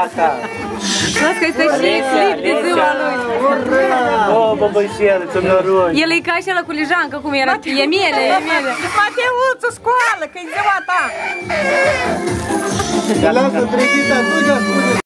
fata. Las că este și clip de ziua lui. O, băbășel, ce deci, noroc. El e ca și ăla cu lijancă, cum era? E miele, e miele. Mateuță, scoală, că e ziua ta! Lasă trezită, atunci spune